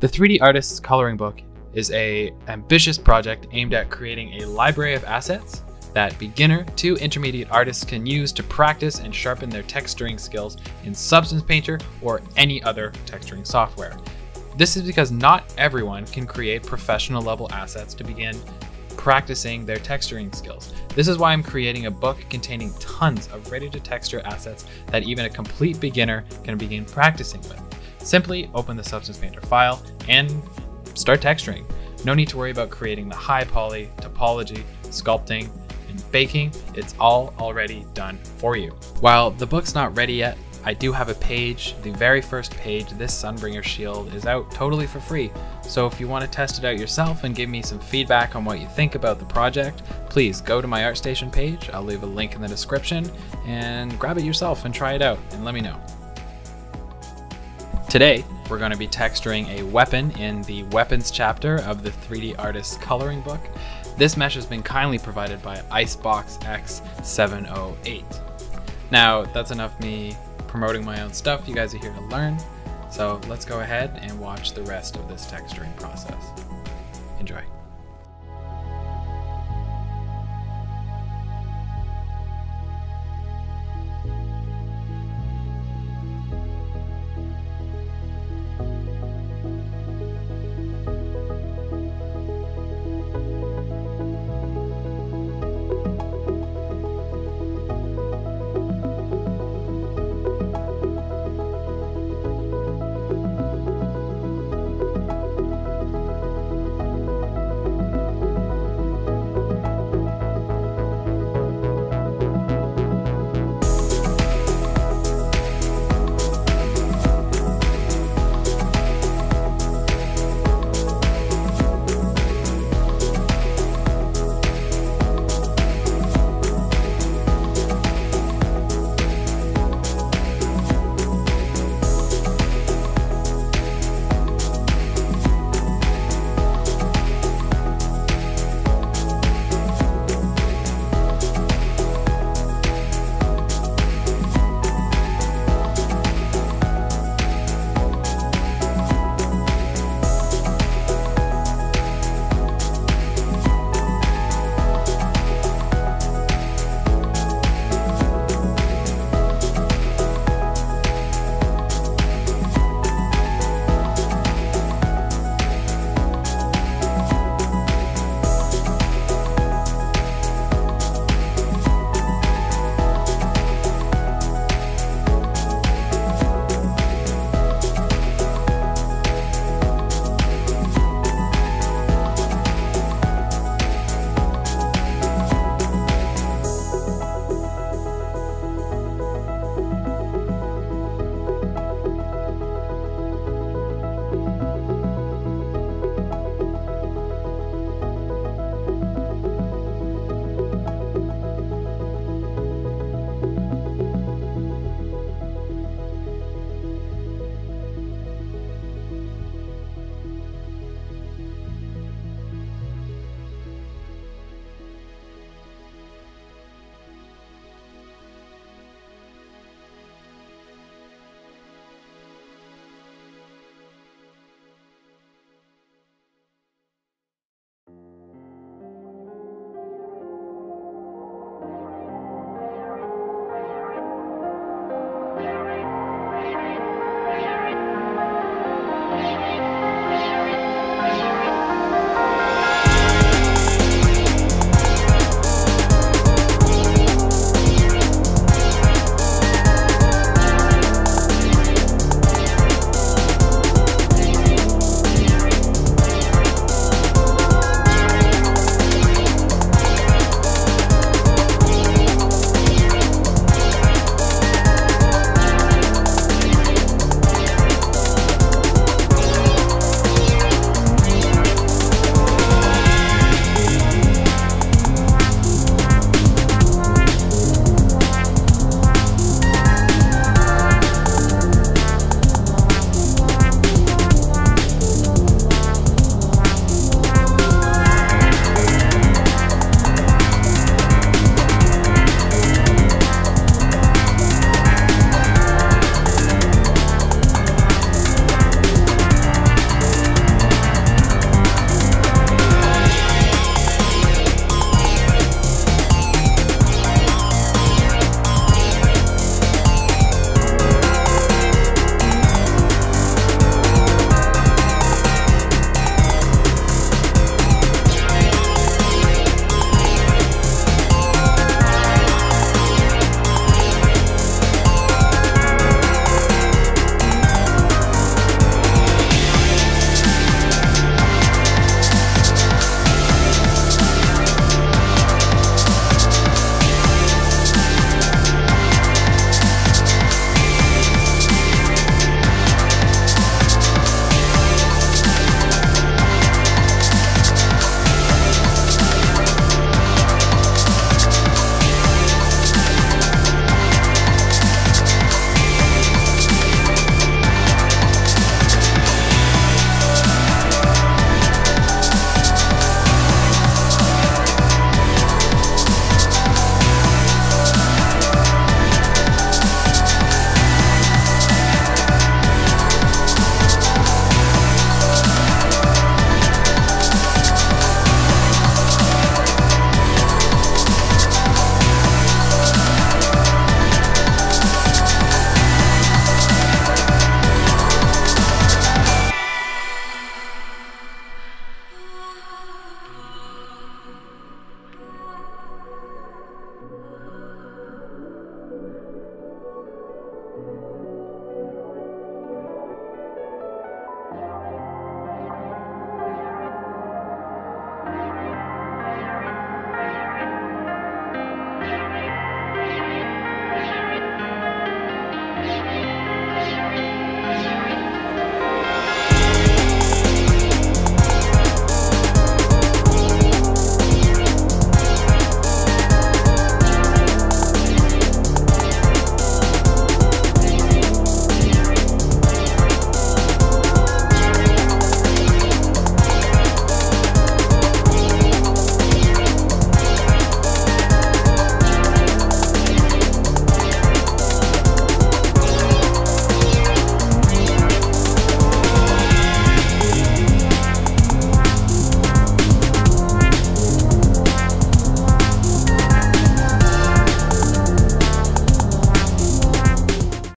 The 3D Artist's Coloring Book is a ambitious project aimed at creating a library of assets that beginner to intermediate artists can use to practice and sharpen their texturing skills in Substance Painter or any other texturing software. This is because not everyone can create professional level assets to begin practicing their texturing skills. This is why I'm creating a book containing tons of ready to texture assets that even a complete beginner can begin practicing with. Simply open the Substance Painter file and start texturing. No need to worry about creating the high poly, topology, sculpting, and baking. It's all already done for you. While the book's not ready yet, I do have a page, the very first page, this Sunbringer Shield is out totally for free. So if you want to test it out yourself and give me some feedback on what you think about the project, please go to my ArtStation page. I'll leave a link in the description and grab it yourself and try it out and let me know. Today, we're going to be texturing a weapon in the weapons chapter of the 3D Artist coloring book. This mesh has been kindly provided by Icebox X708. Now, that's enough me promoting my own stuff. You guys are here to learn. So let's go ahead and watch the rest of this texturing process. Enjoy.